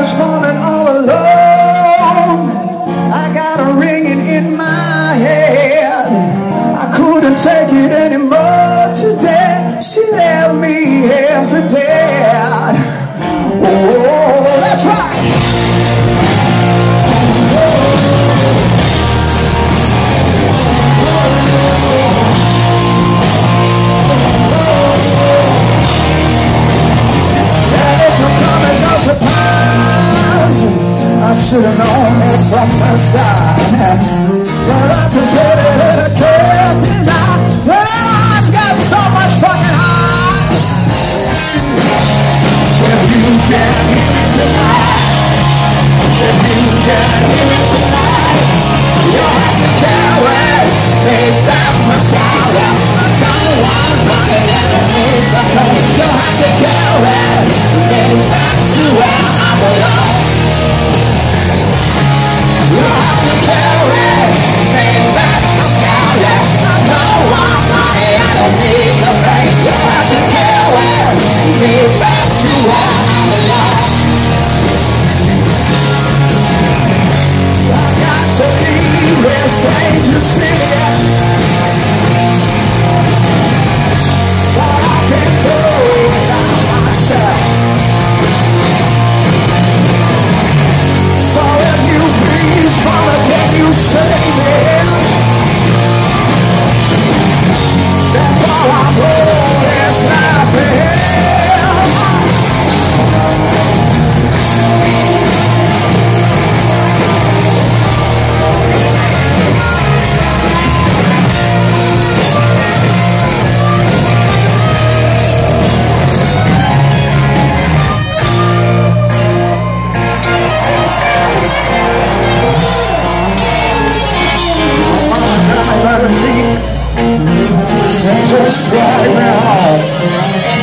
this morning all alone. I got a ringing in my head. I couldn't take it anymore today. She left me here for dead. Oh, that's right. should have known it from the start. But I just hated it again tonight. Well, I've got so much fucking heart. If you can hear me tonight, if you can hear me tonight. just cry now.